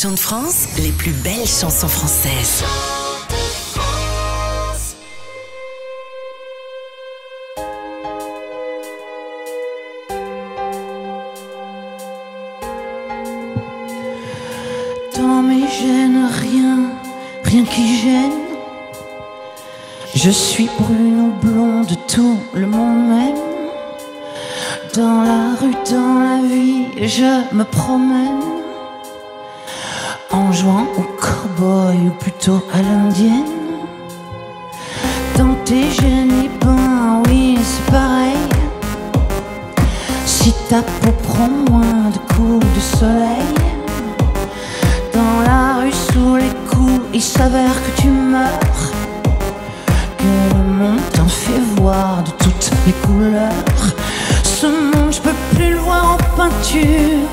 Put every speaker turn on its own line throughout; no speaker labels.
Chant de France, les plus belles chansons françaises.
Dans mes gènes, rien, rien qui gêne. Je suis brune ou blonde, tout le monde m'aime. Dans la rue, dans la vie, je me promène. En jouant au cowboy ou plutôt à l'indienne. Dans tes et ben oui, c'est pareil. Si ta peau prend moins de coups de soleil. Dans la rue sous les coups, il s'avère que tu meurs. Que le monde t'en fait voir de toutes les couleurs. Ce monde, je peux plus le voir en peinture.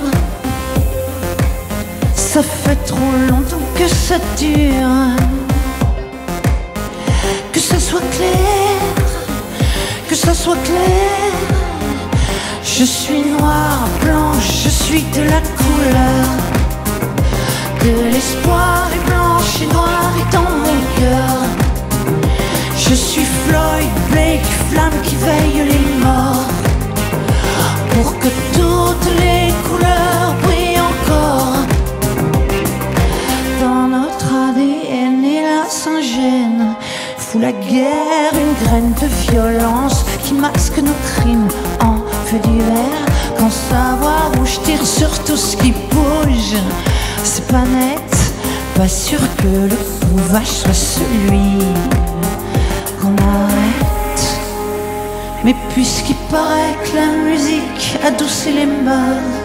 Ça fait trop longtemps que ça dure. Que ça soit clair, que ça soit clair. Je suis noire, blanche, je suis de la couleur de l'espoir est blanche et noire est dans mon cœur. Je suis Floyd, Blake, flamme qui veille les morts. Pour que la guerre une graine de violence qui masque nos crimes en feu d'hiver. Quand savoir où je tire sur tout ce qui bouge, c'est pas net, pas sûr que le sauvage soit celui qu'on arrête. Mais puisqu'il paraît que la musique adoucit les mœurs,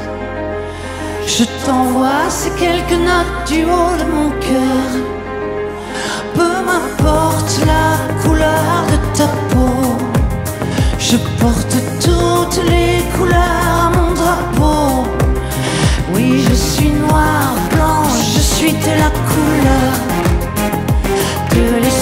je t'envoie ces quelques notes du haut de mon cœur. Peu m'importe porte toutes les couleurs à mon drapeau. Oui, je suis noire, blanche, je suis de la couleur. De l'espoir